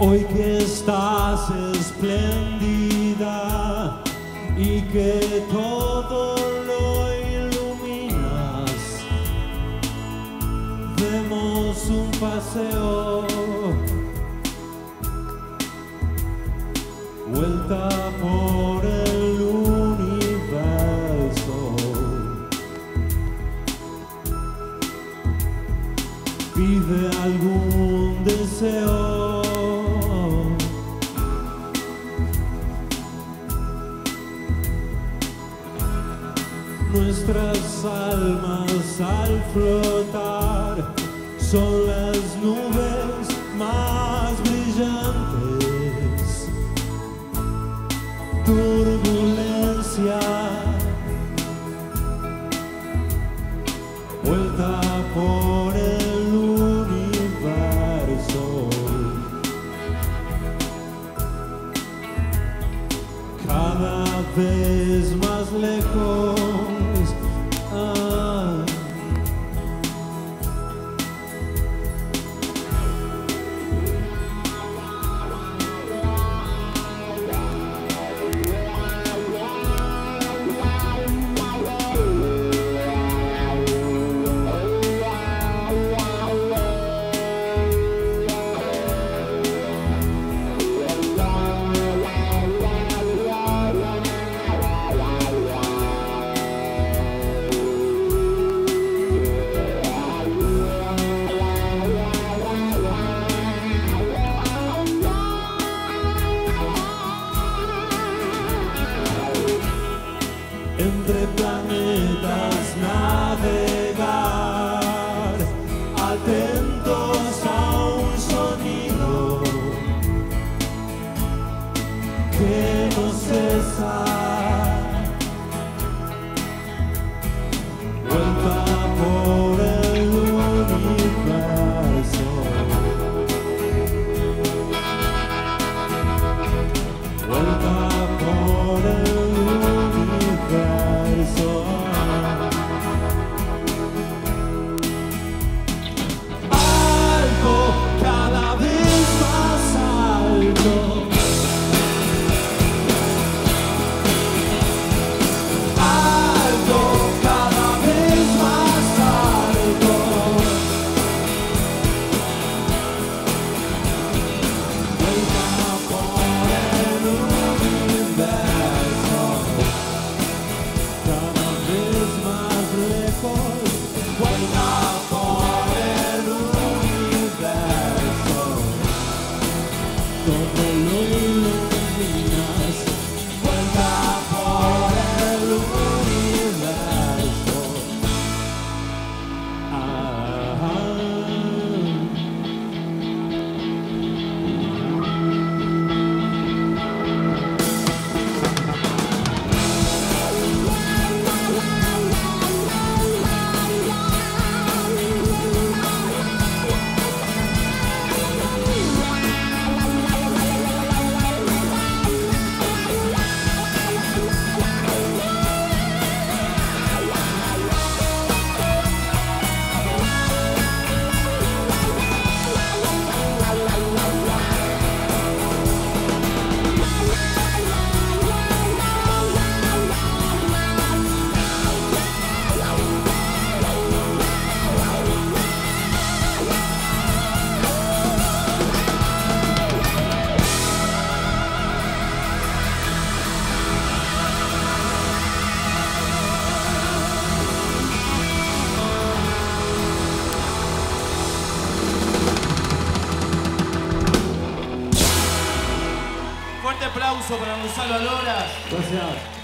Hoy que estás espléndida y que todo lo iluminas, demos un paseo, vuelta por Nuestras almas al flotar son las nubes más brillantes. Turbulencia, vuelta por el universo. Cada vez más lejos. Entre planetas navegar, atentos todo lo iluminas. Aplauso para Gonzalo Lora. Gracias.